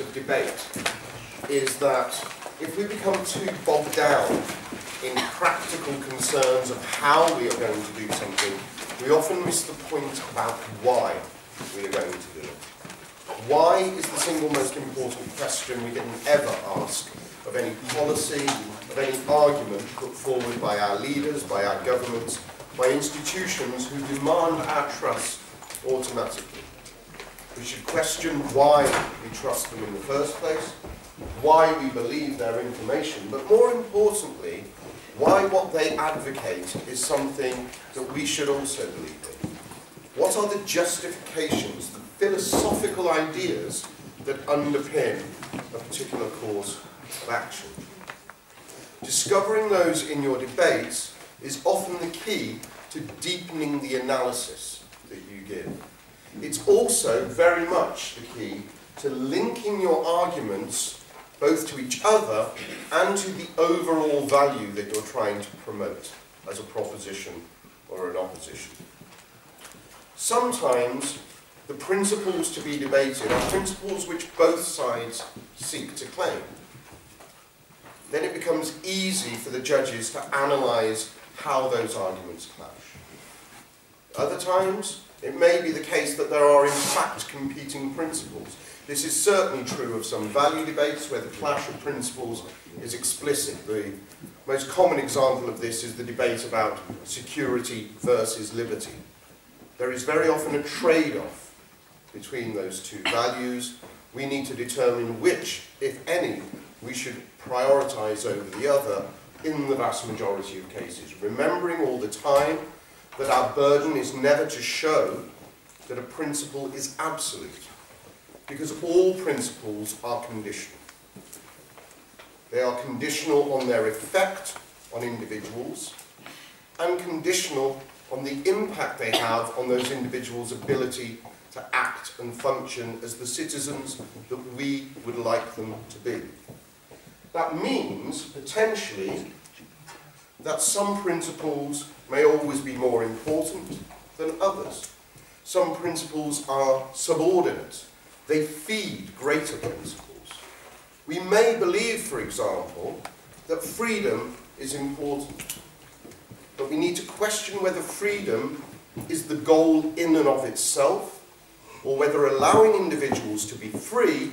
of debate is that if we become too bogged down in practical concerns of how we are going to do something, we often miss the point about why we are going to do it. Why is the single most important question we can ever ask of any policy, of any argument put forward by our leaders, by our governments, by institutions who demand our trust automatically. We should question why we trust them in the first place, why we believe their information, but more importantly, why what they advocate is something that we should also believe in. What are the justifications, the philosophical ideas that underpin a particular course of action? Discovering those in your debates is often the key to deepening the analysis that you give. It's also very much the key to linking your arguments both to each other and to the overall value that you're trying to promote as a proposition or an opposition. Sometimes the principles to be debated are principles which both sides seek to claim. Then it becomes easy for the judges to analyse how those arguments clash. Other times, it may be the case that there are in fact competing principles. This is certainly true of some value debates where the clash of principles is explicit. The most common example of this is the debate about security versus liberty. There is very often a trade-off between those two values. We need to determine which, if any, we should prioritise over the other in the vast majority of cases, remembering all the time that our burden is never to show that a principle is absolute, because all principles are conditional. They are conditional on their effect on individuals and conditional on the impact they have on those individuals' ability to act and function as the citizens that we would like them to be. That means, potentially, that some principles may always be more important than others. Some principles are subordinate. They feed greater principles. We may believe, for example, that freedom is important. But we need to question whether freedom is the goal in and of itself, or whether allowing individuals to be free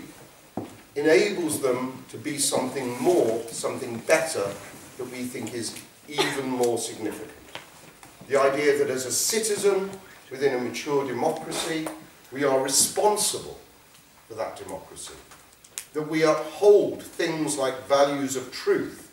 enables them to be something more, something better that we think is even more significant. The idea that as a citizen within a mature democracy, we are responsible for that democracy. That we uphold things like values of truth,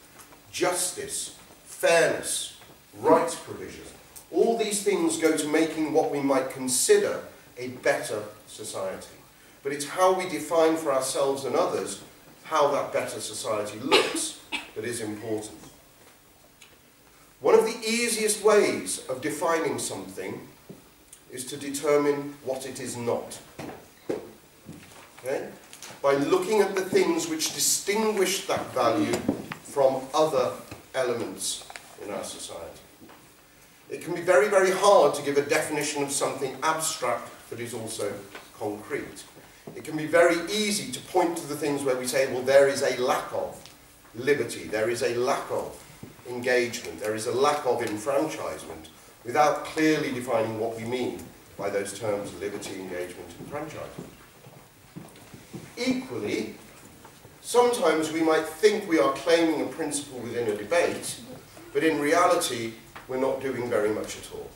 justice, fairness, rights provision. All these things go to making what we might consider a better society. But it's how we define for ourselves and others how that better society looks that is important. One of the easiest ways of defining something is to determine what it is not. Okay? By looking at the things which distinguish that value from other elements in our society. It can be very, very hard to give a definition of something abstract that is also concrete. It can be very easy to point to the things where we say, well, there is a lack of liberty, there is a lack of engagement, there is a lack of enfranchisement, without clearly defining what we mean by those terms liberty, engagement, and enfranchisement. Equally, sometimes we might think we are claiming a principle within a debate, but in reality, we're not doing very much at all.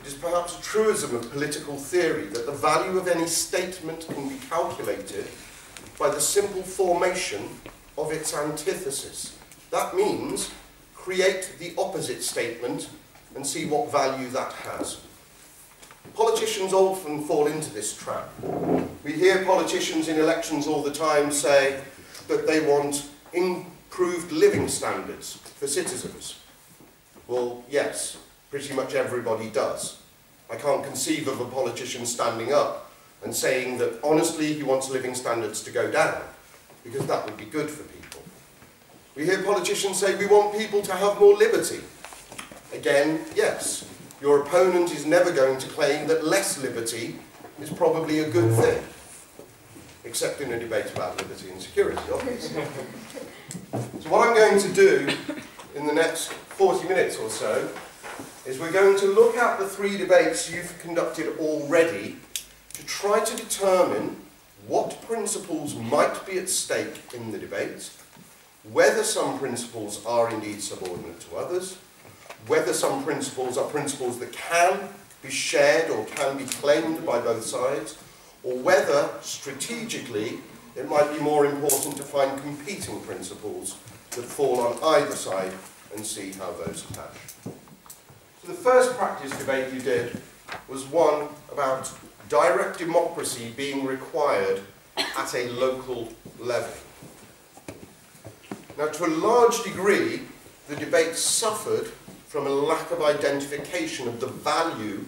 It is perhaps a truism of political theory that the value of any statement can be calculated by the simple formation of its antithesis. That means create the opposite statement and see what value that has. Politicians often fall into this trap. We hear politicians in elections all the time say that they want improved living standards for citizens. Well, yes, pretty much everybody does. I can't conceive of a politician standing up and saying that honestly he wants living standards to go down, because that would be good for people. We hear politicians say we want people to have more liberty. Again, yes, your opponent is never going to claim that less liberty is probably a good thing, except in a debate about liberty and security, obviously. so what I'm going to do in the next 40 minutes or so is we're going to look at the three debates you've conducted already to try to determine what principles might be at stake in the debate, whether some principles are indeed subordinate to others, whether some principles are principles that can be shared or can be claimed by both sides, or whether, strategically, it might be more important to find competing principles that fall on either side and see how those clash. So the first practice debate you did was one about direct democracy being required at a local level. Now, to a large degree, the debate suffered from a lack of identification of the value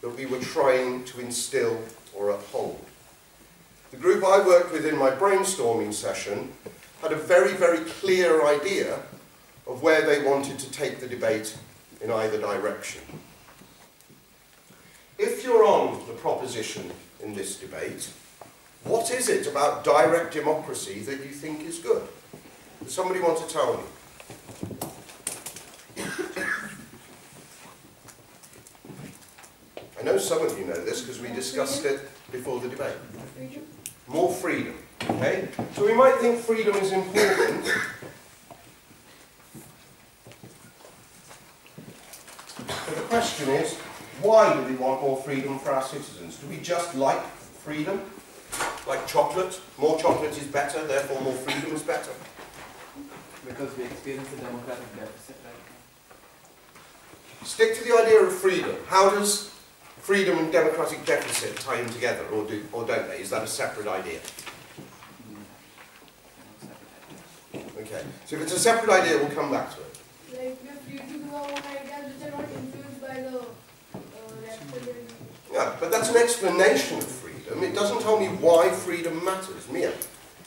that we were trying to instill or uphold. The group I worked with in my brainstorming session had a very, very clear idea of where they wanted to take the debate in either direction. If you're on the proposition in this debate, what is it about direct democracy that you think is good? Somebody want to tell me? I know some of you know this because we discussed it before the debate. More freedom. Okay? So we might think freedom is important. But the question is, why do we want more freedom for our citizens? Do we just like freedom? Like chocolate? More chocolate is better, therefore more freedom is better. Because we experience a democratic deficit right now. Stick to the idea of freedom. How does freedom and democratic deficit tie in together, or, do, or don't they? Is that a separate idea? Okay, so if it's a separate idea, we'll come back to it. Like we are free to do our own ideas which are not influenced by the uh, Yeah, but that's an explanation of freedom. It doesn't tell me why freedom matters. Mia?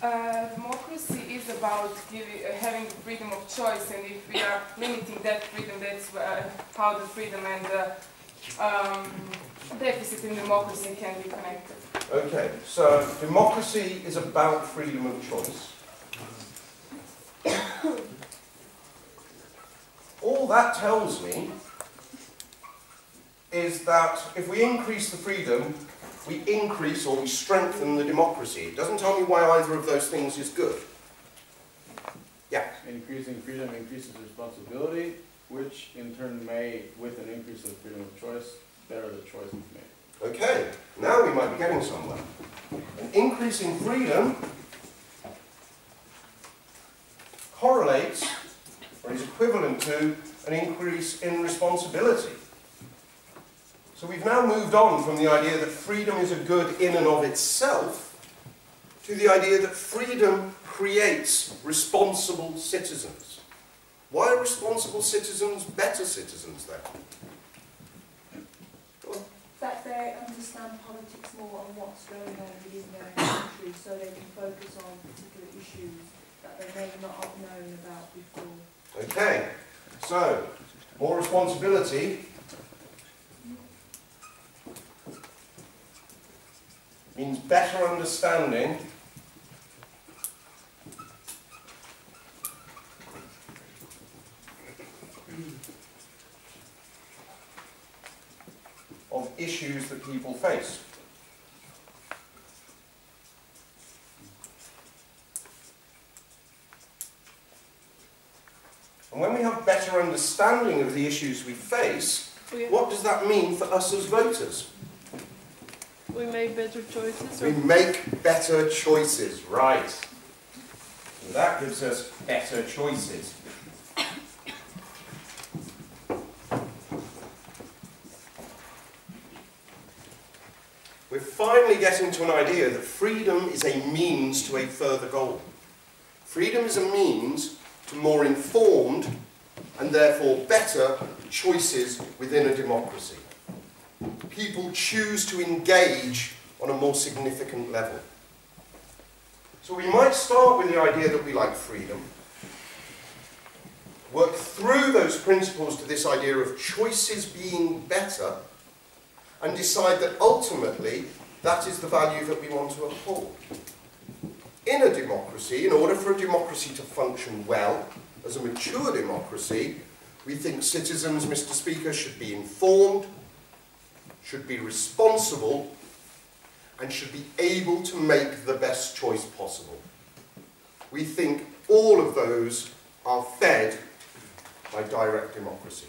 Uh, democracy is about giving, uh, having freedom of choice, and if we are limiting that freedom, that's uh, how the freedom and the um, deficit in democracy can be connected. Okay, so democracy is about freedom of choice. All that tells me is that if we increase the freedom, we increase or we strengthen the democracy. It doesn't tell me why either of those things is good. Yeah. Increasing freedom increases responsibility, which in turn may, with an increase of freedom of choice, better the choice is made. Okay, now we might be getting somewhere. An increase in freedom correlates or is equivalent to an increase in responsibility. So we've now moved on from the idea that freedom is a good in and of itself to the idea that freedom creates responsible citizens. Why are responsible citizens better citizens then? That they understand politics more and what's going on within their country so they can focus on particular issues that they may not have known about before. Okay, so more responsibility means better understanding of issues that people face. And when we have better understanding of the issues we face, what does that mean for us as voters? We make better choices. We make better choices, right. And that gives us better choices. We're finally getting to an idea that freedom is a means to a further goal. Freedom is a means to more informed and therefore better choices within a democracy. People choose to engage on a more significant level. So we might start with the idea that we like freedom, work through those principles to this idea of choices being better, and decide that ultimately that is the value that we want to uphold. In a democracy, in order for a democracy to function well, as a mature democracy, we think citizens, Mr Speaker, should be informed, should be responsible, and should be able to make the best choice possible. We think all of those are fed by direct democracy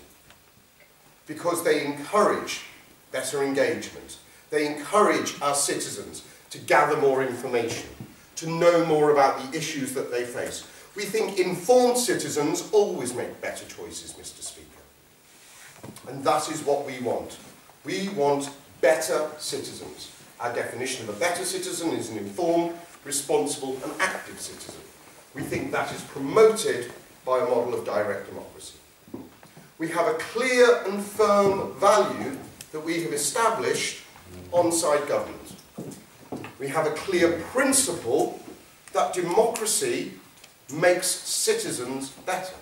because they encourage better engagement. They encourage our citizens to gather more information, to know more about the issues that they face. We think informed citizens always make better choices, Mr Speaker. And that is what we want. We want better citizens. Our definition of a better citizen is an informed, responsible and active citizen. We think that is promoted by a model of direct democracy. We have a clear and firm value that we have established on-side government. We have a clear principle that democracy makes citizens better,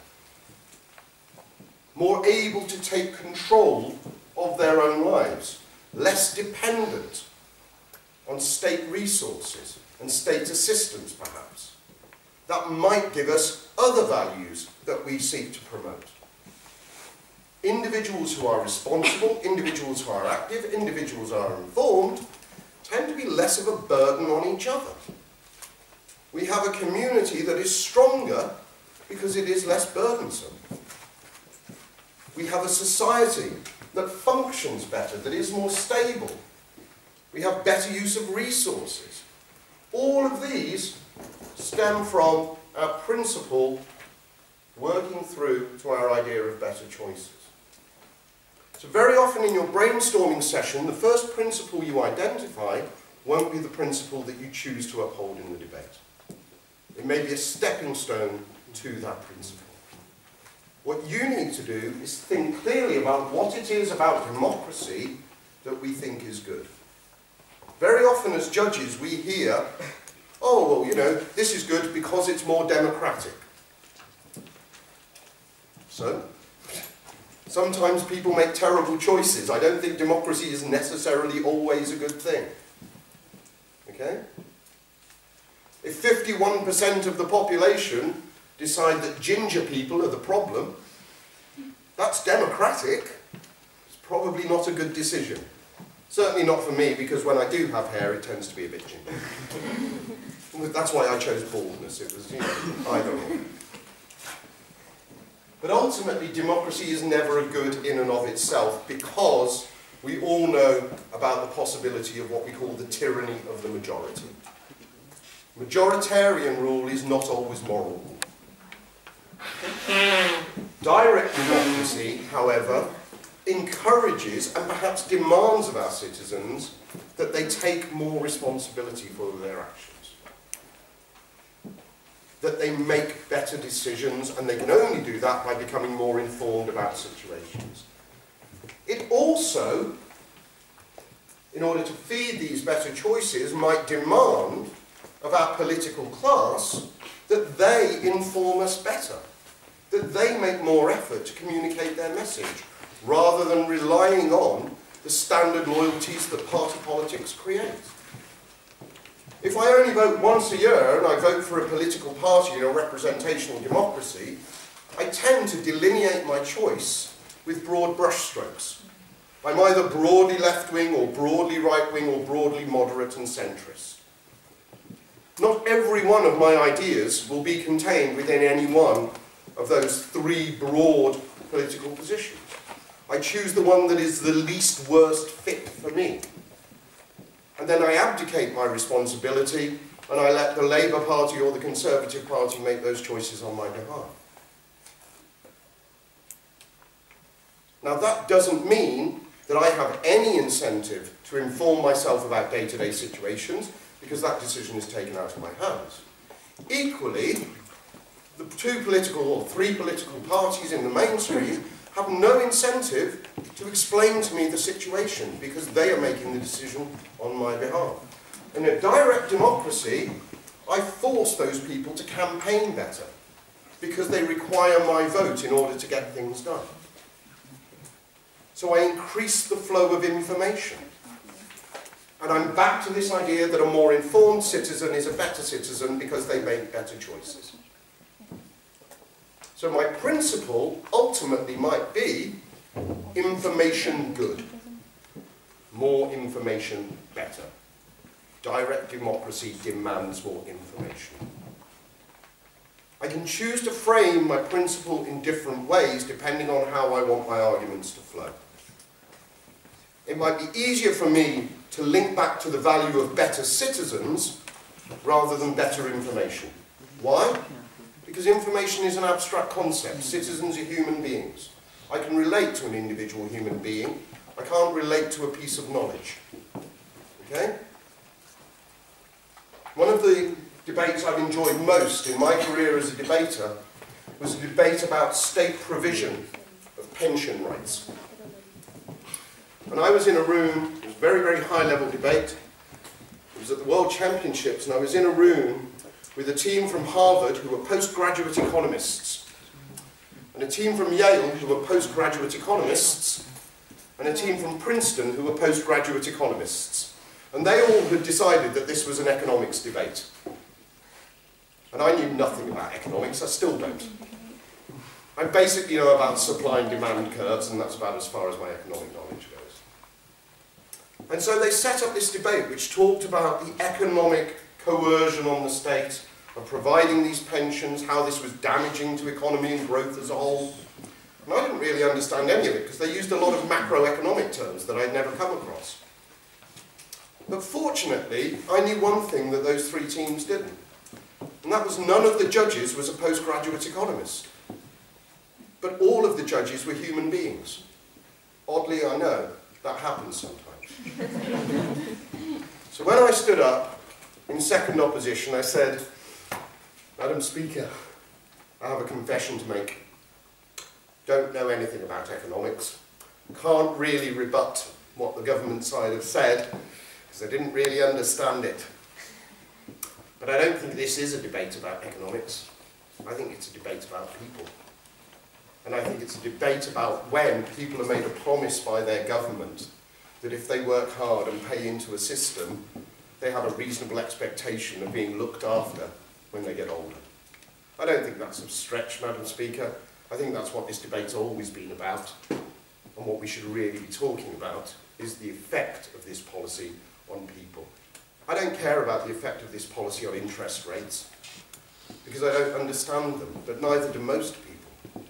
more able to take control of their own lives, less dependent on state resources and state assistance perhaps. That might give us other values that we seek to promote. Individuals who are responsible, individuals who are active, individuals who are informed, tend to be less of a burden on each other. We have a community that is stronger because it is less burdensome. We have a society that functions better, that is more stable. We have better use of resources. All of these stem from our principle working through to our idea of better choices. So very often in your brainstorming session, the first principle you identify won't be the principle that you choose to uphold in the debate. It may be a stepping stone to that principle. What you need to do is think clearly about what it is about democracy that we think is good. Very often as judges we hear, oh, well, you know, this is good because it's more democratic. So, sometimes people make terrible choices. I don't think democracy is necessarily always a good thing. Okay? If 51% of the population decide that ginger people are the problem, that's democratic. It's probably not a good decision. Certainly not for me, because when I do have hair, it tends to be a bit ginger. That's why I chose baldness. It was, you know, either or. But ultimately, democracy is never a good in and of itself because we all know about the possibility of what we call the tyranny of the majority. Majoritarian rule is not always moral Direct democracy, however, encourages and perhaps demands of our citizens that they take more responsibility for their actions. That they make better decisions, and they can only do that by becoming more informed about situations. It also, in order to feed these better choices, might demand of our political class that they inform us better, that they make more effort to communicate their message, rather than relying on the standard loyalties that party politics creates. If I only vote once a year and I vote for a political party in a representational democracy, I tend to delineate my choice with broad brushstrokes. I'm either broadly left-wing or broadly right-wing or broadly moderate and centrist. Not every one of my ideas will be contained within any one of those three broad political positions. I choose the one that is the least worst fit for me. And then I abdicate my responsibility and I let the Labour Party or the Conservative Party make those choices on my behalf. Now that doesn't mean that I have any incentive to inform myself about day-to-day situations because that decision is taken out of my hands. Equally, the two political or three political parties in the mainstream have no incentive to explain to me the situation because they are making the decision on my behalf. In a direct democracy, I force those people to campaign better because they require my vote in order to get things done. So I increase the flow of information. And I'm back to this idea that a more informed citizen is a better citizen because they make better choices. So my principle ultimately might be information good. More information better. Direct democracy demands more information. I can choose to frame my principle in different ways depending on how I want my arguments to flow. It might be easier for me to link back to the value of better citizens rather than better information. Why? Because information is an abstract concept. Citizens are human beings. I can relate to an individual human being. I can't relate to a piece of knowledge. Okay? One of the debates I've enjoyed most in my career as a debater was a debate about state provision of pension rights. And I was in a room, it was very, very high level debate. It was at the World Championships, and I was in a room with a team from Harvard who were postgraduate economists, and a team from Yale who were postgraduate economists, and a team from Princeton who were postgraduate economists. And they all had decided that this was an economics debate. And I knew nothing about economics, I still don't. I basically know about supply and demand curves, and that's about as far as my economic knowledge goes. And so they set up this debate which talked about the economic coercion on the state of providing these pensions, how this was damaging to economy and growth as a whole. And I didn't really understand any of it because they used a lot of macroeconomic terms that I'd never come across. But fortunately, I knew one thing that those three teams didn't. And that was none of the judges was a postgraduate economist. But all of the judges were human beings. Oddly, I know, that happens sometimes. so when I stood up in second opposition, I said, Madam Speaker, I have a confession to make. Don't know anything about economics. Can't really rebut what the government side have said, because I didn't really understand it. But I don't think this is a debate about economics. I think it's a debate about people. And I think it's a debate about when people are made a promise by their government that if they work hard and pay into a system, they have a reasonable expectation of being looked after when they get older. I don't think that's a stretch, Madam Speaker. I think that's what this debate's always been about. And what we should really be talking about is the effect of this policy on people. I don't care about the effect of this policy on interest rates because I don't understand them, but neither do most people.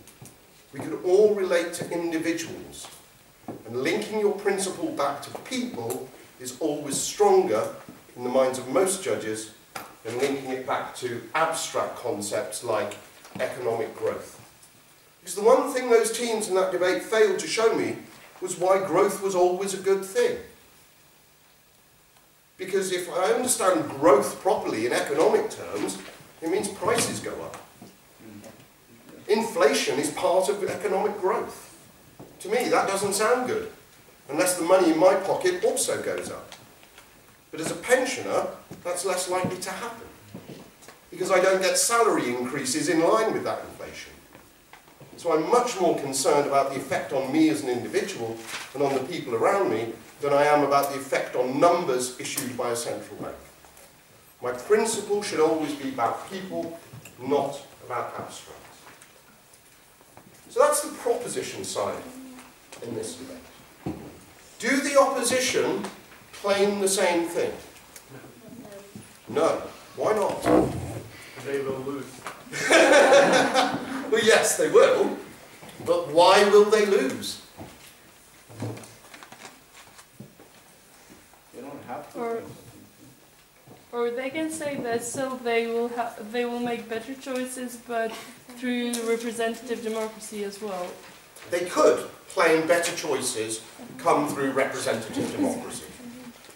We can all relate to individuals, and linking your principle back to people is always stronger in the minds of most judges than linking it back to abstract concepts like economic growth. Because the one thing those teams in that debate failed to show me was why growth was always a good thing. Because if I understand growth properly in economic terms, it means prices go up. Inflation is part of economic growth. To me, that doesn't sound good, unless the money in my pocket also goes up. But as a pensioner, that's less likely to happen, because I don't get salary increases in line with that inflation. So I'm much more concerned about the effect on me as an individual and on the people around me than I am about the effect on numbers issued by a central bank. My principle should always be about people, not about abstracts. So that's the proposition side in this debate. Do the opposition claim the same thing? No. Why not? They will lose. Well, yes, they will. But why will they lose? They don't have to. Or- Or they can say that so they will ha- they will make better choices, but through representative democracy as well. They could. claim better choices come through representative democracy.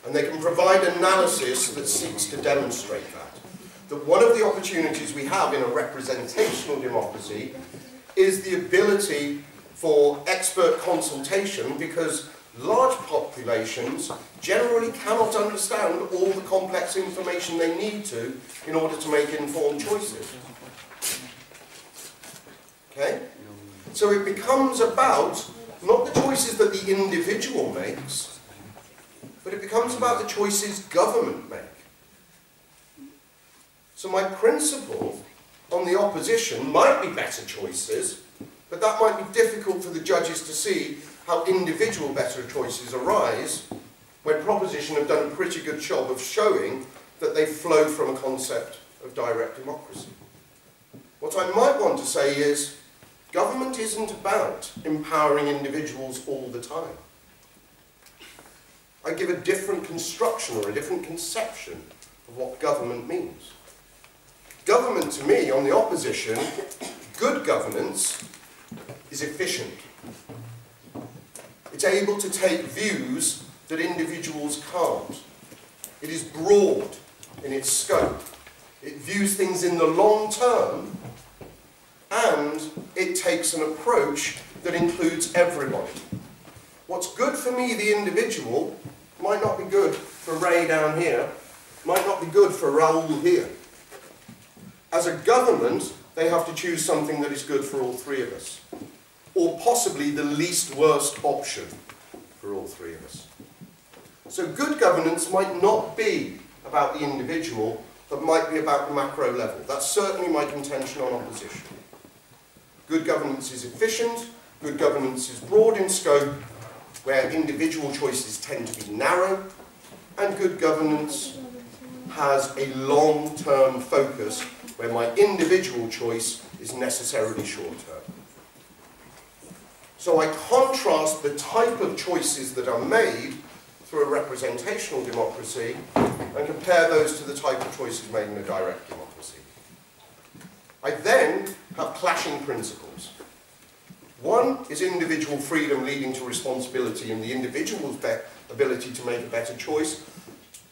And they can provide analysis that seeks to demonstrate that. That one of the opportunities we have in a representational democracy is the ability for expert consultation because large populations generally cannot understand all the complex information they need to in order to make informed choices. Okay? So it becomes about not the choices that the individual makes, but it becomes about the choices government make. So my principle on the opposition might be better choices, but that might be difficult for the judges to see how individual better choices arise when proposition have done a pretty good job of showing that they flow from a concept of direct democracy. What I might want to say is, government isn't about empowering individuals all the time. I give a different construction or a different conception of what government means. Government, to me, on the opposition, good governance is efficient. It's able to take views that individuals can't. It is broad in its scope. It views things in the long term and it takes an approach that includes everybody. What's good for me, the individual, might not be good for Ray down here, might not be good for Raoul here. As a government, they have to choose something that is good for all three of us. Or possibly the least worst option for all three of us. So good governance might not be about the individual, but might be about the macro level. That's certainly my contention on opposition. Good governance is efficient, good governance is broad in scope, where individual choices tend to be narrow, and good governance has a long-term focus where my individual choice is necessarily short-term. So I contrast the type of choices that are made through a representational democracy and compare those to the type of choices made in a direct democracy. I then have clashing principles. One is individual freedom leading to responsibility and the individual's ability to make a better choice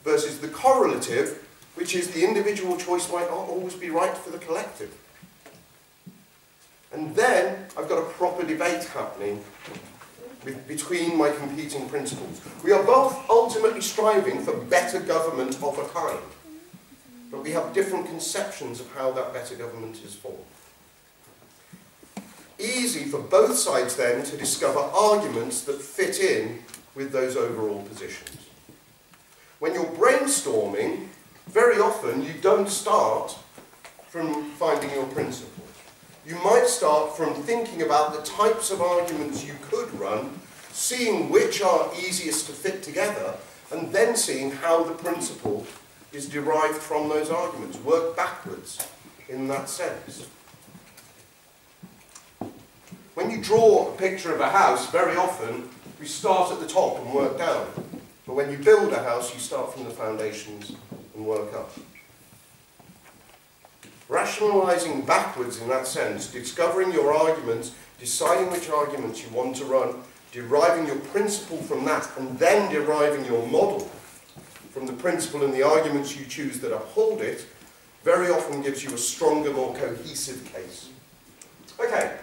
versus the correlative, which is the individual choice might not always be right for the collective. And then I've got a proper debate happening with, between my competing principles. We are both ultimately striving for better government of a kind, but we have different conceptions of how that better government is formed. Easy for both sides then to discover arguments that fit in with those overall positions. When you're brainstorming, very often you don't start from finding your principles. You might start from thinking about the types of arguments you could run, seeing which are easiest to fit together, and then seeing how the principle is derived from those arguments. Work backwards in that sense. When you draw a picture of a house, very often we start at the top and work down. But when you build a house, you start from the foundations and work up. Rationalizing backwards in that sense, discovering your arguments, deciding which arguments you want to run, deriving your principle from that, and then deriving your model from the principle and the arguments you choose that uphold it, very often gives you a stronger, more cohesive case. Okay,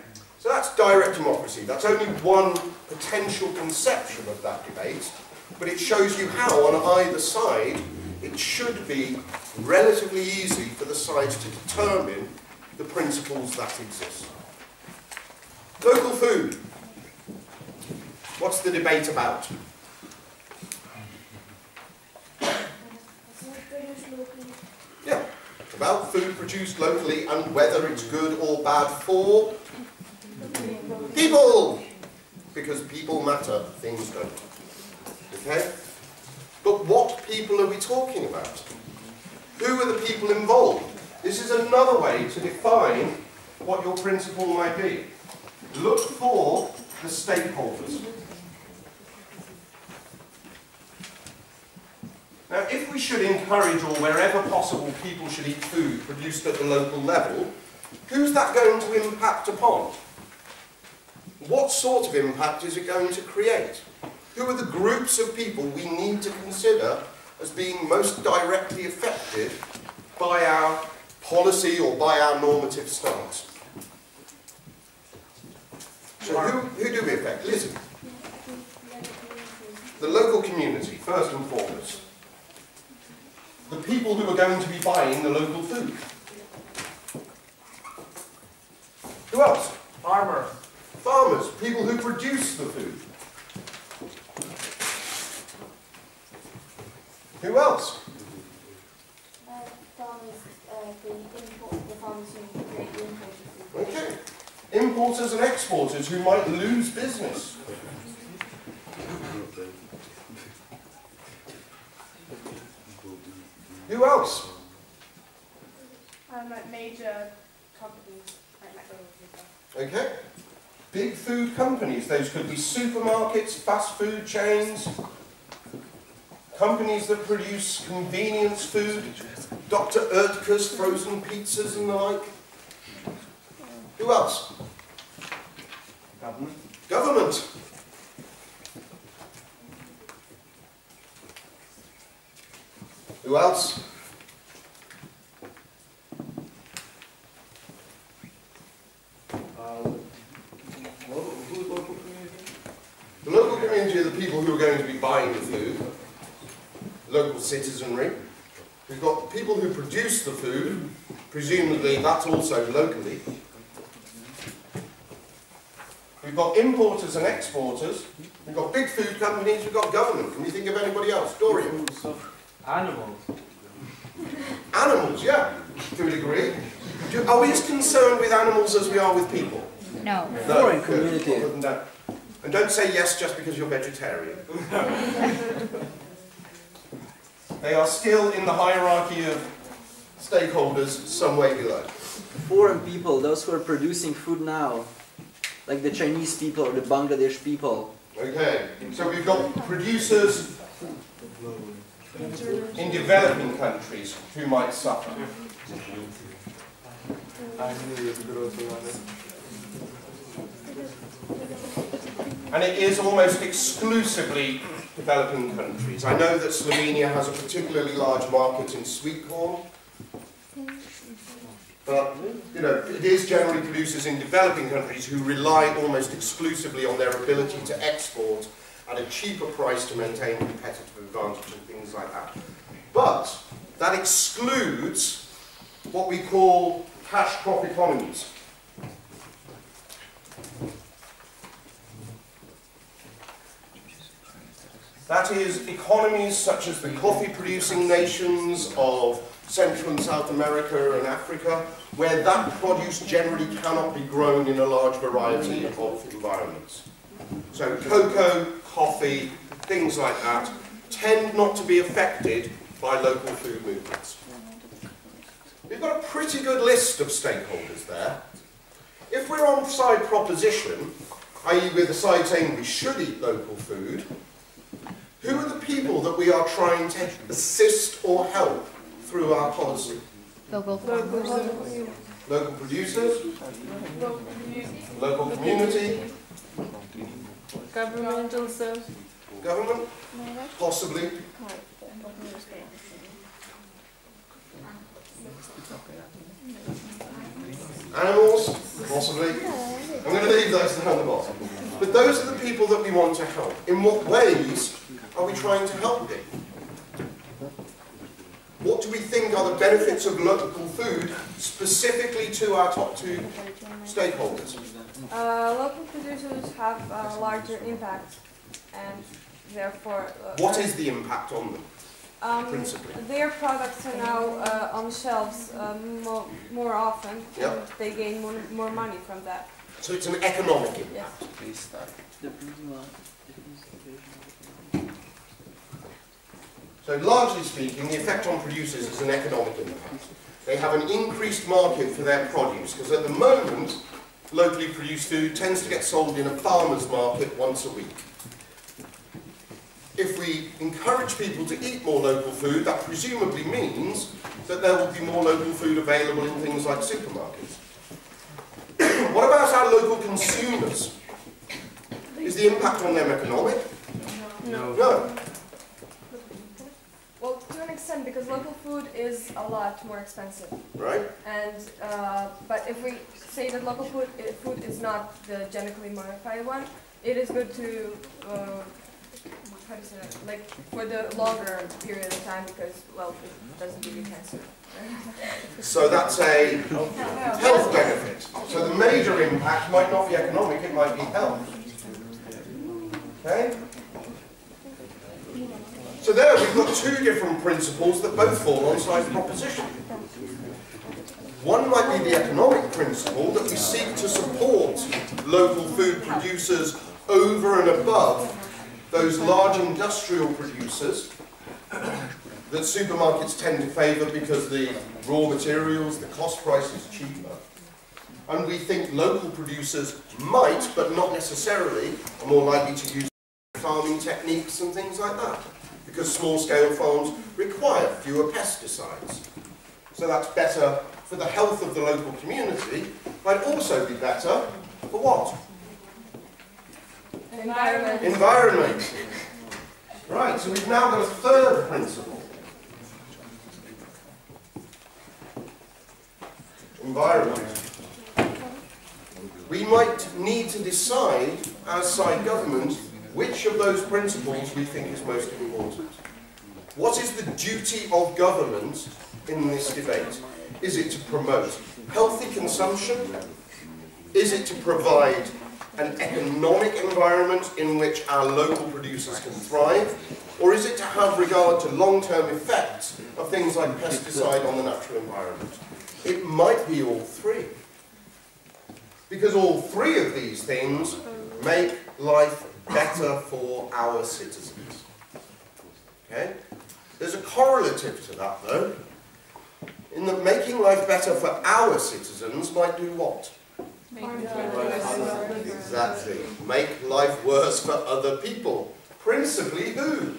that's direct democracy. That's only one potential conception of that debate, but it shows you how, on either side, it should be relatively easy for the sides to determine the principles that exist. Local food. What's the debate about? Yeah, about food produced locally and whether it's good or bad for people. Because people matter, things don't. Okay? But what people are we talking about? Who are the people involved? This is another way to define what your principle might be. Look for the stakeholders. Now, if we should encourage, or wherever possible, people should eat food produced at the local level, who's that going to impact upon? What sort of impact is it going to create? Who are the groups of people we need to consider as being most directly affected by our policy or by our normative stance? So who, who do we affect? Listen, the local community, first and foremost. The people who are going to be buying the local food. Who else? Farmer. Farmers, people who produce the food. Who else? Uh, farmers, uh, the import, the farmers who create the imported. Okay. Importers and exporters who might lose business. Who else? Um, like major companies like McDonald's. Okay. Big food companies. Those could be supermarkets, fast food chains, companies that produce convenience food, Dr. Oetker's frozen pizzas and the like. Who else? Government. Government. Who else? Uh, local, who's local community? The local community the people who are going to be buying the food, local citizenry. We've got people who produce the food, presumably that's also locally. We've got importers and exporters. We've got big food companies, we've got government. Can you think of anybody else? Dorian? Animals. Animals, yeah, to a degree. Do- Are we as concerned with animals as we are with people? No. No, Foreign good. community. Other than that. And don't say yes just because you're vegetarian. they are still in the hierarchy of stakeholders some way below. Foreign people, those who are producing food now, like the Chinese people or the Bangladesh people. Okay, so we've got producers in developing countries who might suffer. And it is almost exclusively developing countries. I know that Slovenia has a particularly large market in sweet corn. But, you know, it is generally producers in developing countries who rely almost exclusively on their ability to export at a cheaper price to maintain competitive advantage and things like that. But that excludes what we call cash crop economies. That is economies such as the coffee producing nations of Central and South America and Africa, where that produce generally cannot be grown in a large variety of environments. So cocoa, coffee, things like that tend not to be affected by local food movements. We've got a pretty good list of stakeholders there. If we're on side proposition, i.e. we're the side saying we should eat local food, who are the people that we are trying to assist or help through our policy? Local farmers. Local producers, local community, Government also. government, possibly. Animals, possibly. I'm going to leave those down the bottom. But those are the people that we want to help. In what ways are we trying to help them? What do we think are the benefits of local food specifically to our top two stakeholders? Uh, local producers have a larger impact and therefore uh, What is the impact on them, um, principally? their products are now uh, on shelves uh, mo- more often Yep. and they gain more, more money from that. So it's an economic impact. Yes. So largely speaking, the effect on producers is an economic impact. They have an increased market for their produce, because at the moment, locally produced food tends to get sold in a farmer's market once a week. If we encourage people to eat more local food, that presumably means that there will be more local food available in things like supermarkets. what about our local consumers? Is the impact on them economic? No. No. Well, to an extent, because local food is a lot more expensive. Right? And, uh, but if we say that local food, food is not the genetically modified one, it is good to, uh, how do you say that, like, for the longer period of time, because, well, it doesn't give you cancer. So that's a health benefit. So the major impact might not be economic, it might be health. Okay? So there we've got two different principles that both fall on side proposition. One might be the economic principle that we seek to support local food producers over and above those large industrial producers that supermarkets tend to favour because the raw materials, the cost price is cheaper. And we think local producers might, but not necessarily, are more likely to use farming techniques and things like that. Because small scale farms require fewer pesticides. So that's better for the health of the local community, might also be better for what? Environment. Environment. Right, so we've now got a third principle. Environment. We might need to decide, as side government, which of those principles we think is most important. What is the duty of government in this debate? Is it to promote healthy consumption? Is it to provide an economic environment in which our local producers can thrive? Or is it to have regard to long-term effects of things like pesticide on the natural environment? It might be all three. Because all three of these things make life better for our citizens. Okay? There's a correlative to that though, in that making life better for our citizens might do what? Exactly. Make life worse for other people. Principally who?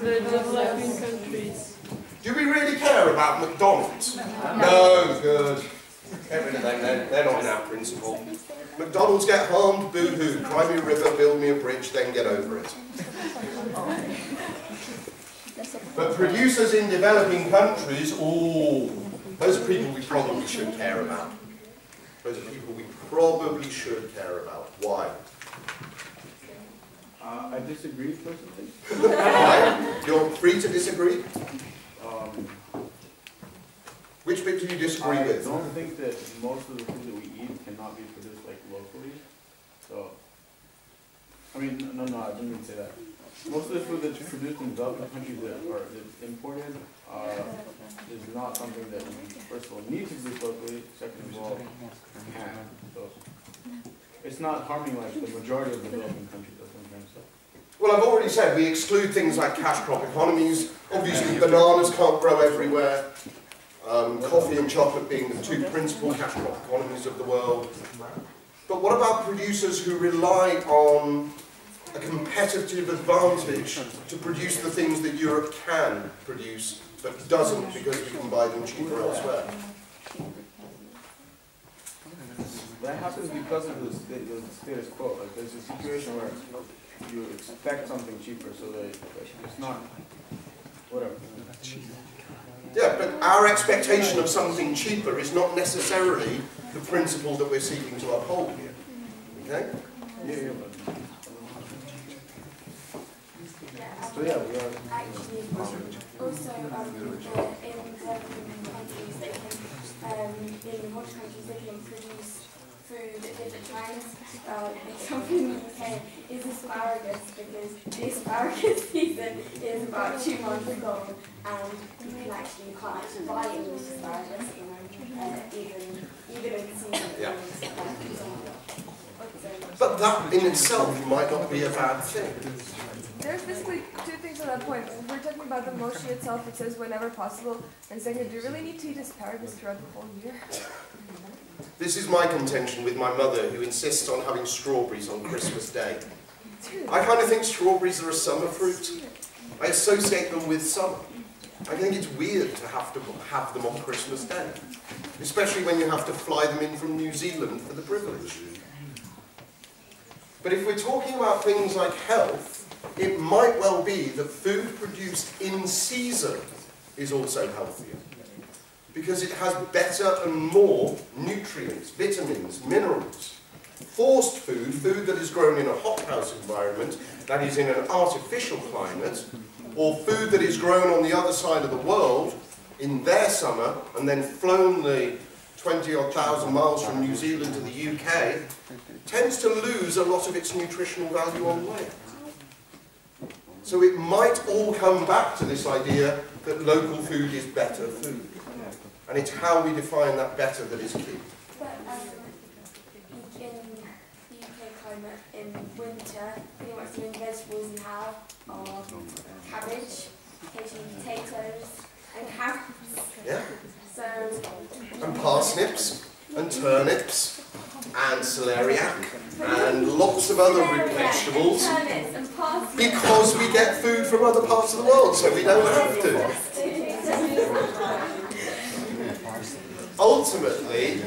The developing countries. Do we really care about McDonald's? No, good. Get rid of them, they're, they're not in our principle. McDonald's get harmed, boo-hoo. Cry me a river, build me a bridge, then get over it. But producers in developing countries, oh, those are people we probably should care about. Those are people we probably should care about. Why? Uh, I disagree personally. Why? You're free to disagree. Um, Which bit do you disagree I with? don't think that most of the food that we eat cannot be produced like locally. So, I mean, no, no, I didn't mean to say that. Most of the food that's produced in developing countries that are that's imported uh, is not something that we first of all need to produce locally. Second of all, can. So, it's not harming like the majority of developing countries. That's what I'm trying to say. Well, I've already said we exclude things like cash crop economies. Obviously, bananas can't grow everywhere. Um, coffee and chocolate being the two principal cash crop economies of the world. But what about producers who rely on a competitive advantage to produce the things that Europe can produce, but doesn't because we can buy them cheaper elsewhere? That happens because of the, sta- the status quo. Like there's a situation where you expect something cheaper, so that that it's not whatever. Yeah, but our expectation of something cheaper is not necessarily the principle that we're seeking to uphold here. Okay? Yeah, yeah, but. So yeah, we are. Actually, also, um, in developing countries, they can, um, in most countries, they can produce food at different times. Uh, an example in the UK is asparagus, because the asparagus season is about two months ago, and you can actually, you can't actually buy English asparagus, you know, uh, even, even in the season. Yeah. So, But that in itself might not be a bad thing. There's basically two things on that point. We're talking about the motion itself, it says whenever possible. And second, do you really need to eat asparagus throughout the whole year? This is my contention with my mother, who insists on having strawberries on Christmas Day. I kind of think strawberries are a summer fruit. I associate them with summer. I think it's weird to have to have them on Christmas Day, especially when you have to fly them in from New Zealand for the privilege. But if we're talking about things like health, it might well be that food produced in season is also healthier. Because it has better and more nutrients, vitamins, minerals. Forced food, food that is grown in a hothouse environment, that is in an artificial climate, or food that is grown on the other side of the world in their summer and then flown the 20 odd thousand miles from New Zealand to the UK, tends to lose a lot of its nutritional value on the way. So it might all come back to this idea that local food is better food. And it's how we define that better that is key. But um, in the UK climate, in winter, pretty much the only vegetables you have are cabbage, occasionally potatoes, and carrots. Yeah? So, And parsnips, and turnips, and celeriac, and lots of other root vegetables. Because we get food from other parts of the world, so we don't have to. Ultimately,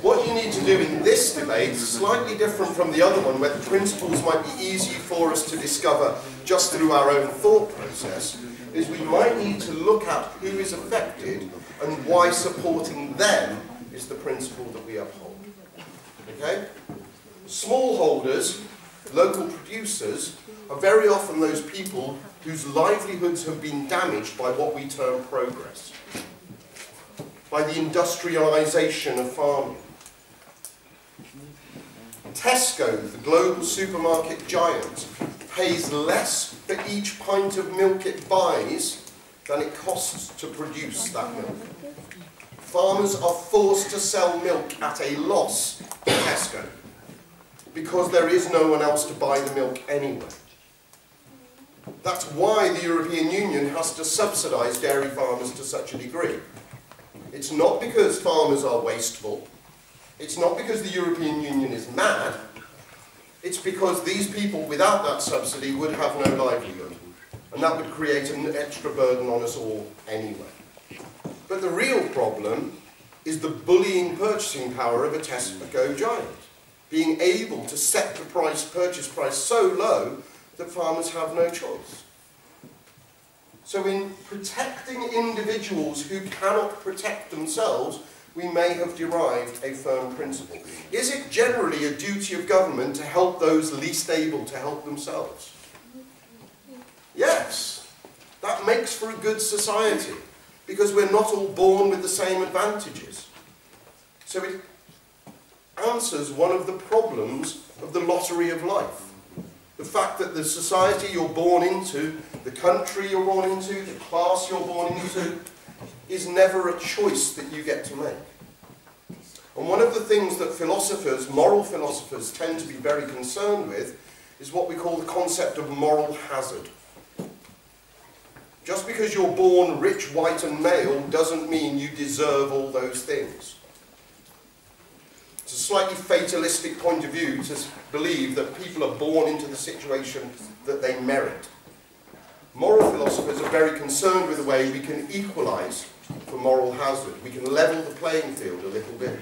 what you need to do in this debate, slightly different from the other one, where the principles might be easy for us to discover just through our own thought process, is we might need to look at who is affected and why supporting them is the principle that we uphold. Okay? Smallholders, local producers, are very often those people whose livelihoods have been damaged by what we term progress, by the industrialisation of farming. Tesco, the global supermarket giant, pays less for each pint of milk it buys than it costs to produce that milk. Farmers are forced to sell milk at a loss Tesco because there is no one else to buy the milk anyway. That's why the European Union has to subsidise dairy farmers to such a degree. It's not because farmers are wasteful. It's not because the European Union is mad. It's because these people without that subsidy would have no livelihood. And that would create an extra burden on us all anyway. But the real problem is the bullying purchasing power of a Tesco mm. giant. Being able to set the price, purchase price so low that farmers have no choice. So in protecting individuals who cannot protect themselves, we may have derived a firm principle. Is it generally a duty of government to help those least able to help themselves? Yes. That makes for a good society, because we're not all born with the same advantages. So it answers one of the problems of the lottery of life. The fact that the society you're born into, the country you're born into, the class you're born into, is never a choice that you get to make. And one of the things that philosophers, moral philosophers, tend to be very concerned with is what we call the concept of moral hazard. Just because you're born rich, white and male doesn't mean you deserve all those things. It's a slightly fatalistic point of view to believe that people are born into the situation that they merit. Moral philosophers are very concerned with the way we can equalise for moral hazard. We can level the playing field a little bit.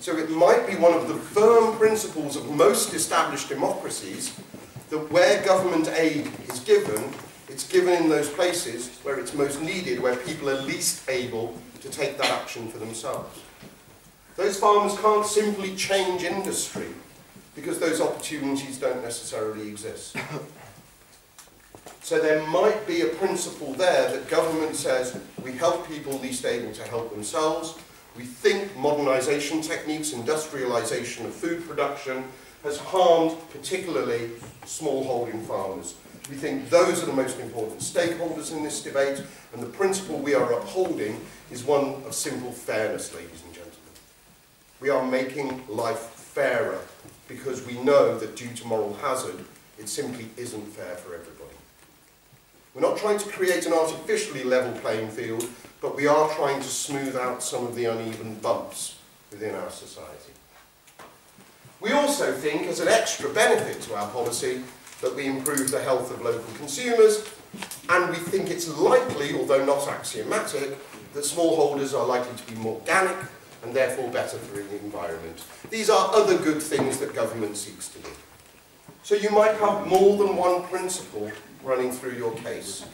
So it might be one of the firm principles of most established democracies that where government aid is given, it's given in those places where it's most needed, where people are least able to take that action for themselves. Those farmers can't simply change industry because those opportunities don't necessarily exist. So there might be a principle there that government says we help people least able to help themselves. We think modernisation techniques, industrialisation of food production has harmed particularly smallholding farmers. We think those are the most important stakeholders in this debate and the principle we are upholding is one of simple fairness, ladies and gentlemen. We are making life fairer because we know that due to moral hazard, it simply isn't fair for everybody. We're not trying to create an artificially level playing field, but we are trying to smooth out some of the uneven bumps within our society. We also think, as an extra benefit to our policy, that we improve the health of local consumers, and we think it's likely, although not axiomatic, that smallholders are likely to be more organic and therefore better for the environment. These are other good things that government seeks to do. So you might have more than one principle running through your case.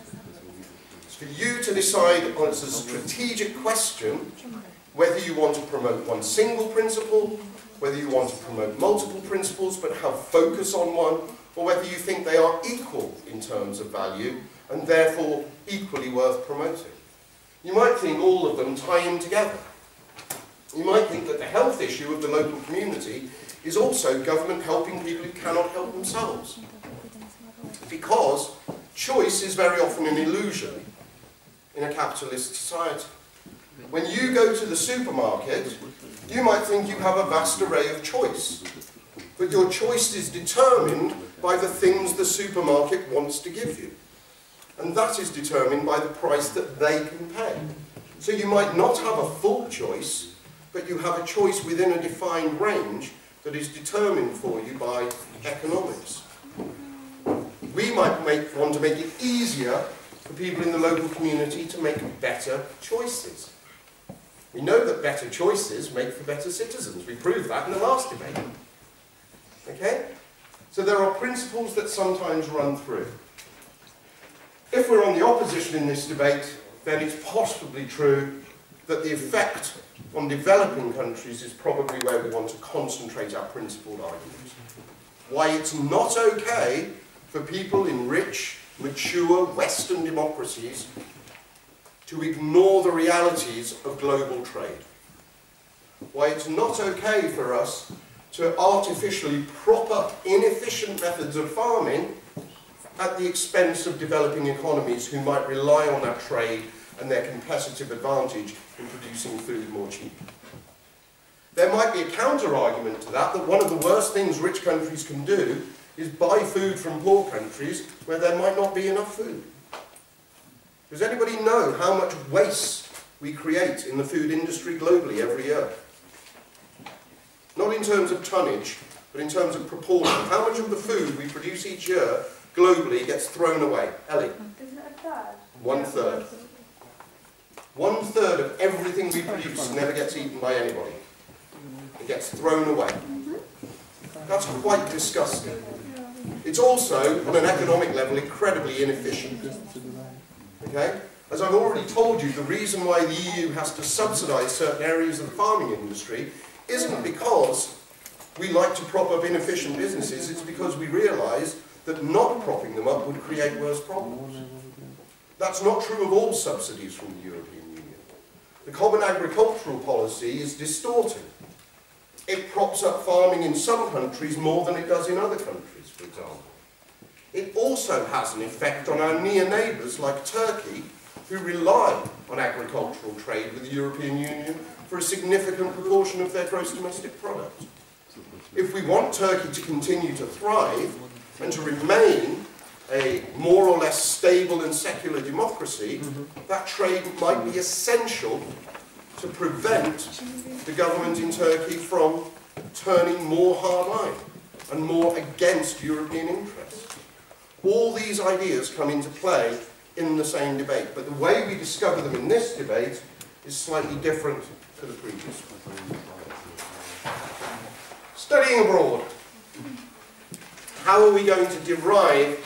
It's for you to decide on it's a strategic question whether you want to promote one single principle, whether you want to promote multiple principles but have focus on one, or whether you think they are equal in terms of value and therefore equally worth promoting. You might think all of them tie in together. You might think that the health issue of the local community is also government helping people who cannot help themselves. Because choice is very often an illusion in a capitalist society. When you go to the supermarket, you might think you have a vast array of choice. But your choice is determined by the things the supermarket wants to give you. And that is determined by the price that they can pay. So you might not have a full choice, but you have a choice within a defined range that is determined for you by economics. We might make, want to make it easier for people in the local community to make better choices. We know that better choices make for better citizens. We proved that in the last debate. Okay? So there are principles that sometimes run through. If we're on the opposition in this debate, then it's possibly true that the effect on developing countries is probably where we want to concentrate our principled arguments. Why it's not okay for people in rich, mature Western democracies to ignore the realities of global trade. Why it's not okay for us to artificially prop up inefficient methods of farming at the expense of developing economies who might rely on that trade and their competitive advantage in producing food more cheaply. There might be a counter-argument to that, that one of the worst things rich countries can do is buy food from poor countries where there might not be enough food. Does anybody know how much waste we create in the food industry globally every year? Not in terms of tonnage, but in terms of proportion. How much of the food we produce each year globally gets thrown away? Ellie? Isn't it a third? One third. One third of everything we produce never gets eaten by anybody. It gets thrown away. That's quite disgusting. It's also, on an economic level, incredibly inefficient. Okay? As I've already told you, the reason why the EU has to subsidise certain areas of the farming industry isn't because we like to prop up inefficient businesses, it's because we realise that not propping them up would create worse problems. That's not true of all subsidies from the European Union. The common agricultural policy is distorting. It props up farming in some countries more than it does in other countries, for example. It also has an effect on our near neighbours like Turkey, who rely on agricultural trade with the European Union for a significant proportion of their gross domestic product. If we want Turkey to continue to thrive and to remain a more or less stable and secular democracy, that trade might be essential to prevent the government in Turkey from turning more hardline and more against European interests. All these ideas come into play in the same debate, but the way we discover them in this debate is slightly different to the previous. Studying abroad. How are we going to derive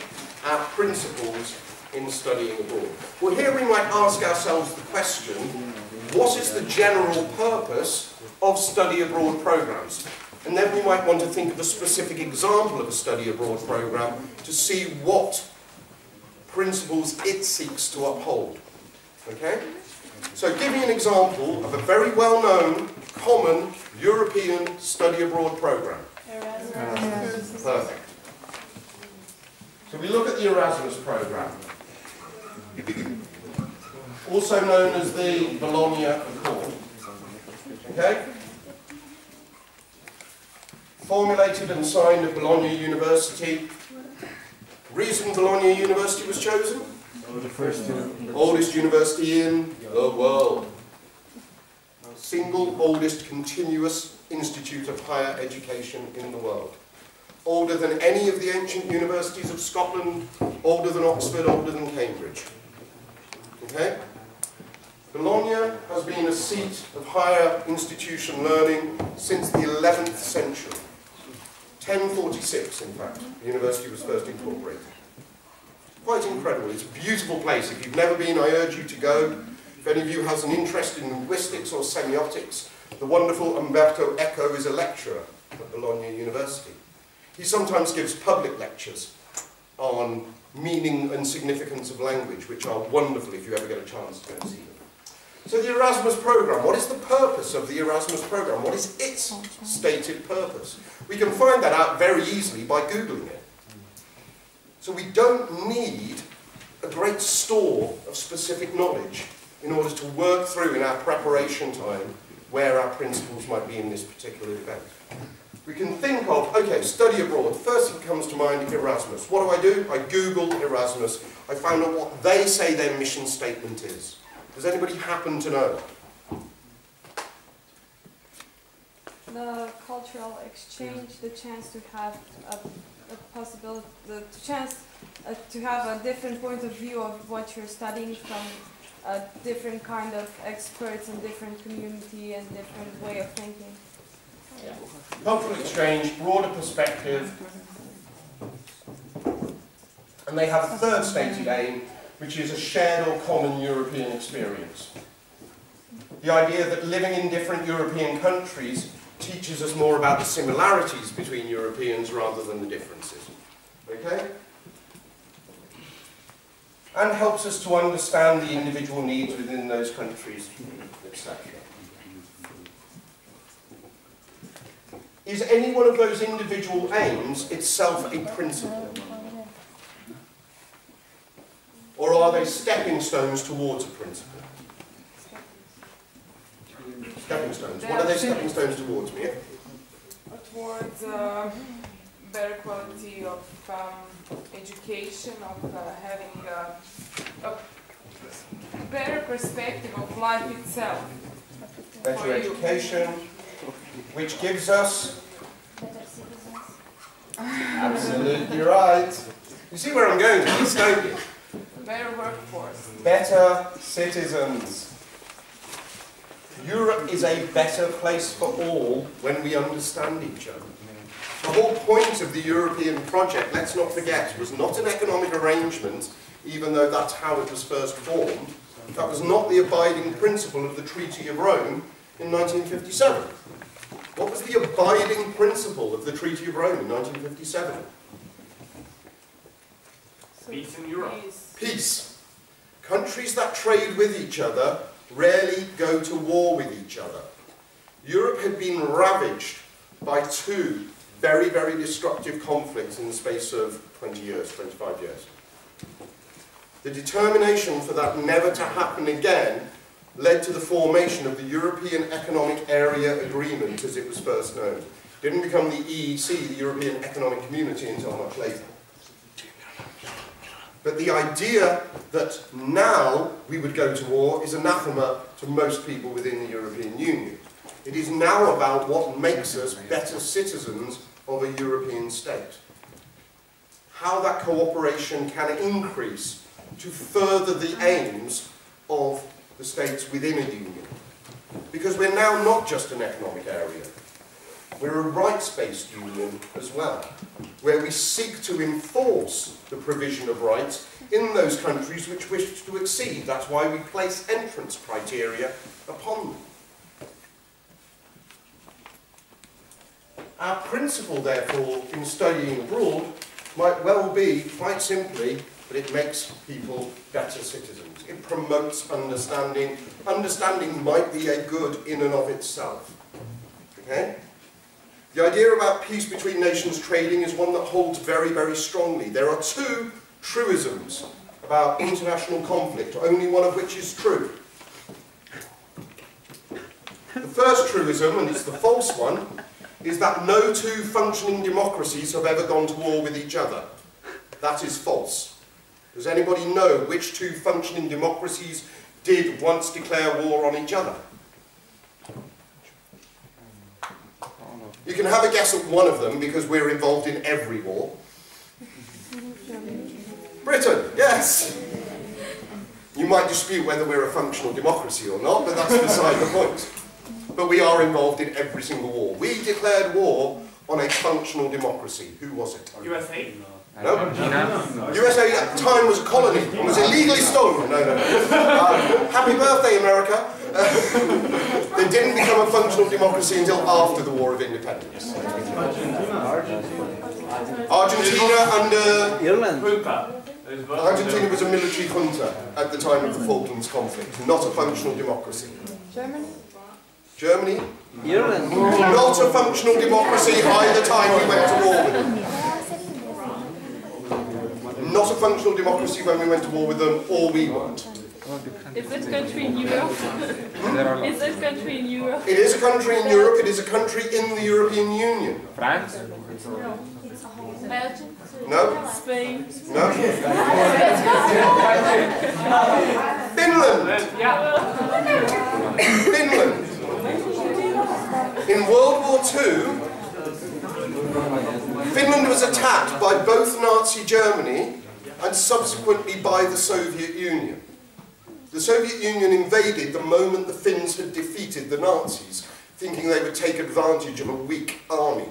our principles in studying abroad? Well, here we might ask ourselves the question, what is the general purpose of study abroad programs? And then we might want to think of a specific example of a study abroad program to see what principles it seeks to uphold. Okay? So give me an example of a very well-known, common European study abroad program. Erasmus. Perfect. So we look at the Erasmus program, also known as the Bologna Accord. Okay? Formulated and signed at Bologna University. Reason Bologna University was chosen? Oldest university in the world. Single oldest continuous institute of higher education in the world. Older than any of the ancient universities of Scotland, older than Oxford, older than Cambridge. Okay? Bologna has been a seat of higher institution learning since the 11th century. 1046, in fact, the university was first incorporated. Quite incredible. It's a beautiful place. If you've never been, I urge you to go. If any of you has an interest in linguistics or semiotics, the wonderful Umberto Eco is a lecturer at Bologna University. He sometimes gives public lectures on meaning and significance of language, which are wonderful if you ever get a chance to go and see them. So the Erasmus programme, what is the purpose of the Erasmus programme? What is its stated purpose? We can find that out very easily by Googling it. So we don't need a great store of specific knowledge in order to work through in our preparation time where our principles might be in this particular event. We can think of, okay, study abroad. First thing comes to mind, Erasmus. What do I do? I Google Erasmus. I find out what they say their mission statement is. Does anybody happen to know? The cultural exchange, the chance to have a, a possibility, the chance uh, to have a different point of view of what you're studying from a different kind of experts and different community and different way of thinking. Yeah. Cultural exchange, broader perspective, and they have a third stated aim, which is a shared or common European experience. The idea that living in different European countries teaches us more about the similarities between Europeans rather than the differences. Okay? And helps us to understand the individual needs within those countries, etc. Is any one of those individual aims itself a principle? Or are they stepping stones towards a principle? Stepping stones. What are they stepping stones towards, Mia? Towards uh, better quality of um, education, of uh, having a, a better perspective of life itself. Better For you. education, which gives us... Better citizens. Absolutely right. You see where I'm going with this, don't you? Better workforce. Better citizens. Europe is a better place for all when we understand each other. The whole point of the European project, let's not forget, was not an economic arrangement, even though that's how it was first formed. That was not the abiding principle of the Treaty of Rome in 1957. What was the abiding principle of the Treaty of Rome in 1957? Peace in Europe. Peace. Peace. Countries that trade with each other rarely go to war with each other. Europe had been ravaged by two very, very destructive conflicts in the space of 20 years, 25 years. The determination for that never to happen again led to the formation of the European Economic Area Agreement as it was first known. It didn't become the EEC, the European Economic Community, until much later. But the idea that now we would go to war is anathema to most people within the European Union. It is now about what makes us better citizens of a European state. How that cooperation can increase to further the aims of the states within a union. Because we're now not just an economic area. We're a rights-based union as well, where we seek to enforce the provision of rights in those countries which wish to exceed. That's why we place entrance criteria upon them. Our principle, therefore, in studying abroad might well be, quite simply, that it makes people better citizens. It promotes understanding. Understanding might be a good in and of itself. Okay? The idea about peace between nations trading is one that holds very, very strongly. There are two truisms about international conflict, only one of which is true. The first truism, and it's the false one, is that no two functioning democracies have ever gone to war with each other. That is false. Does anybody know which two functioning democracies did once declare war on each other? You can have a guess at one of them because we're involved in every war. Britain, yes. You might dispute whether we're a functional democracy or not, but that's beside the point. But we are involved in every single war. We declared war on a functional democracy. Who was it? USA. No. no. USA at the time was a colony It was illegally stolen. No, no, no. Uh, happy birthday, America. They didn't become a functional democracy until after the War of Independence. Argentina under Ireland. Argentina was a military junta at the time of the Falklands conflict, not a functional democracy. Germany? Germany, Ireland. not a functional democracy by the time we went to war with them. Not a functional democracy when we went to war with them, or we weren't. Is this country in Europe? Is that country in Europe? It is a country in Europe, it is a country in the European Union. France. No. Belgium? No? Spain? No? Finland! Yeah. Finland! In World War II, Finland was attacked by both Nazi Germany and subsequently by the Soviet Union. The Soviet Union invaded the moment the Finns had defeated the Nazis, thinking they would take advantage of a weak army.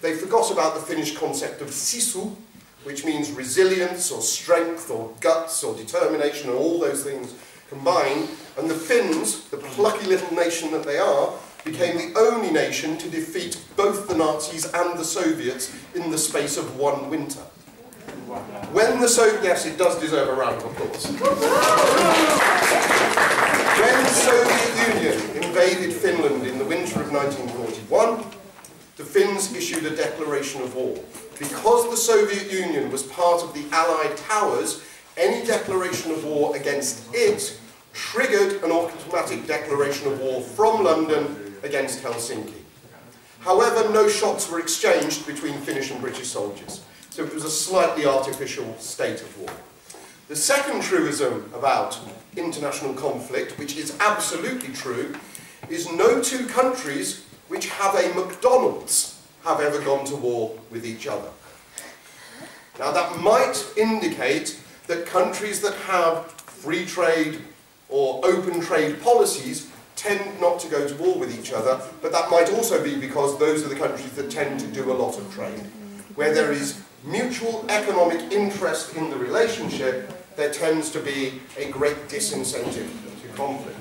They forgot about the Finnish concept of sisu, which means resilience or strength or guts or determination and all those things combined, and the Finns, the plucky little nation that they are, became the only nation to defeat both the Nazis and the Soviets in the space of one winter. When the Soviet, yes, it does deserve a round of applause. when the Soviet Union invaded Finland in the winter of 1941, the Finns issued a declaration of war. Because the Soviet Union was part of the Allied powers, any declaration of war against it triggered an automatic declaration of war from London against Helsinki. However, no shots were exchanged between Finnish and British soldiers, so it was a slightly artificial state of war. The second truism about international conflict, which is absolutely true, is no two countries which have a McDonald's have ever gone to war with each other. Now that might indicate that countries that have free trade or open trade policies tend not to go to war with each other, but that might also be because those are the countries that tend to do a lot of trade. Where there is mutual economic interest in the relationship, there tends to be a great disincentive to conflict.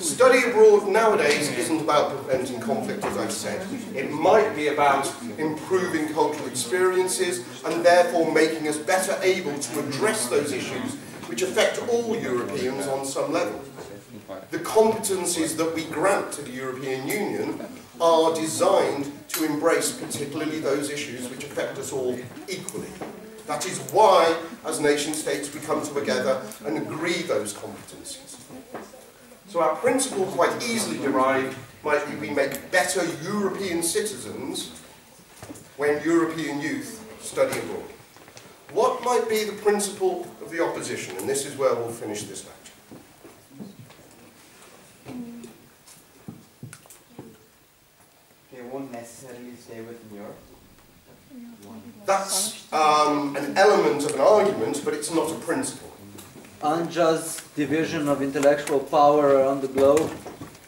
Study abroad nowadays isn't about preventing conflict, as I've said. It might be about improving cultural experiences and therefore making us better able to address those issues which affect all Europeans on some level. The competencies that we grant to the European Union are designed to embrace particularly those issues which affect us all equally. That is why, as nation states, we come together and agree those competencies. So our principle, quite easily derived, might be we make better European citizens when European youth study abroad. What might be the principle of the opposition? And this is where we'll finish this lecture. They won't necessarily stay within Europe. That's um, an element of an argument, but it's not a principle. Unjust division of intellectual power around the globe,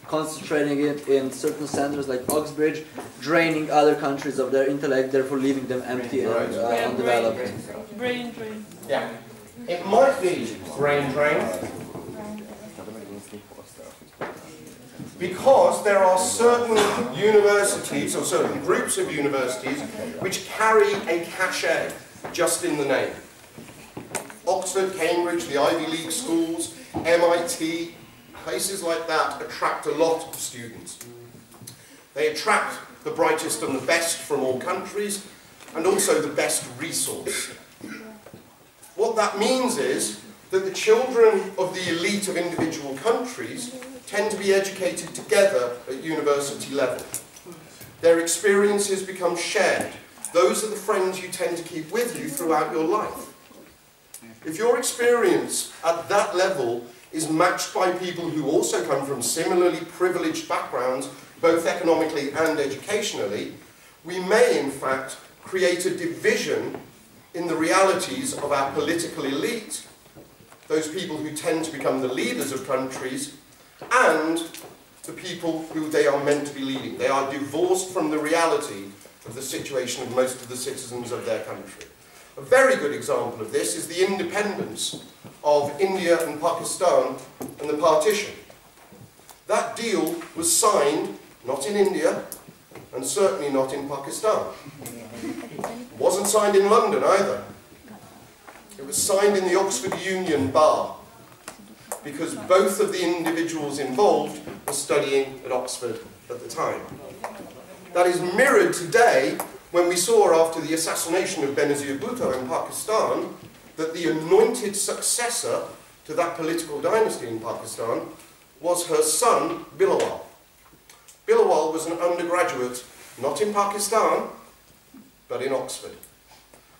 concentrating it in certain centers like Oxbridge, draining other countries of their intellect, therefore leaving them empty and uh, Yeah, undeveloped. Brain drain. Yeah. It might be brain drain because there are certain universities or certain groups of universities which carry a cachet just in the name. Oxford, Cambridge, the Ivy League schools, MIT, places like that attract a lot of students. They attract the brightest and the best from all countries and also the best resource. What that means is that the children of the elite of individual countries tend to be educated together at university level. Their experiences become shared. Those are the friends you tend to keep with you throughout your life. If your experience at that level is matched by people who also come from similarly privileged backgrounds, both economically and educationally, we may in fact create a division in the realities of our political elite, those people who tend to become the leaders of countries, and the people who they are meant to be leading. They are divorced from the reality of the situation of most of the citizens of their country. A very good example of this is the independence of India and Pakistan and the partition. That deal was signed not in India and certainly not in Pakistan. It wasn't signed in London either. It was signed in the Oxford Union Bar because both of the individuals involved were studying at Oxford at the time. That is mirrored today when we saw after the assassination of Benazir Bhutto in Pakistan that the anointed successor to that political dynasty in Pakistan was her son, Bilawal. Bilawal was an undergraduate, not in Pakistan, but in Oxford.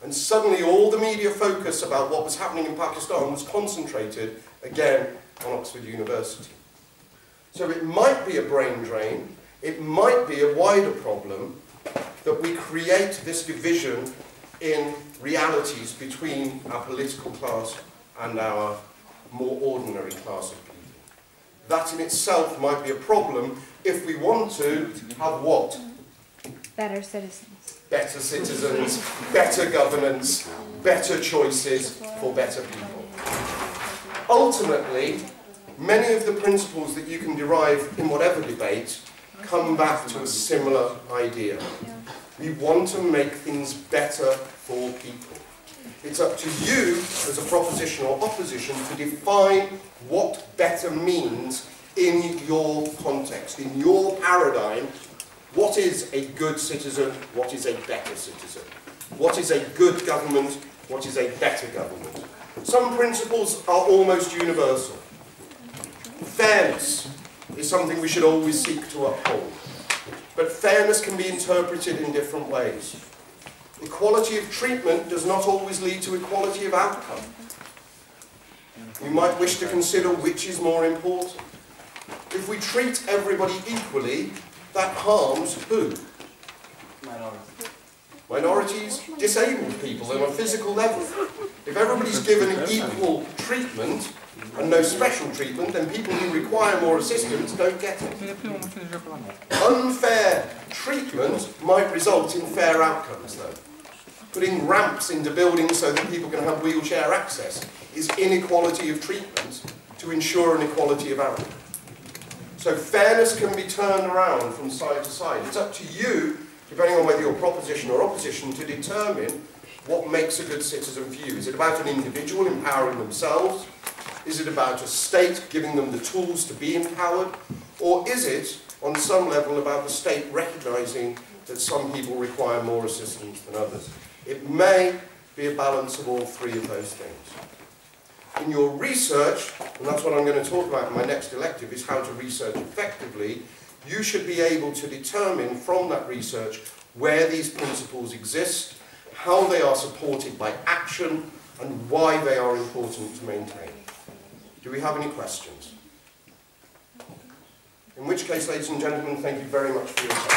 And suddenly all the media focus about what was happening in Pakistan was concentrated again on Oxford University. So it might be a brain drain, it might be a wider problem that we create this division in realities between our political class and our more ordinary class of people. That in itself might be a problem if we want to have what? Better citizens. Better citizens, better governance, better choices for better people. Ultimately, many of the principles that you can derive in whatever debate come back to a similar idea. We want to make things better for people. It's up to you, as a proposition or opposition, to define what better means in your context, in your paradigm. What is a good citizen? What is a better citizen? What is a good government? What is a better government? Some principles are almost universal. Fairness is something we should always seek to uphold. But fairness can be interpreted in different ways. Equality of treatment does not always lead to equality of outcome. We might wish to consider which is more important. If we treat everybody equally, that harms who? Minorities, disabled people on a physical level. If everybody's given equal treatment and no special treatment, then people who require more assistance don't get it. Unfair treatment might result in fair outcomes, though. Putting ramps into buildings so that people can have wheelchair access is inequality of treatment to ensure an equality of outcome. So fairness can be turned around from side to side. It's up to you, depending on whether you're proposition or opposition, to determine what makes a good citizen for you. Is it about an individual empowering themselves? Is it about a state giving them the tools to be empowered? Or is it, on some level, about the state recognising that some people require more assistance than others? It may be a balance of all three of those things. In your research, and that's what I'm going to talk about in my next elective, is how to research effectively, you should be able to determine from that research where these principles exist, how they are supported by action, and why they are important to maintain. Do we have any questions? In which case, ladies and gentlemen, thank you very much for your time.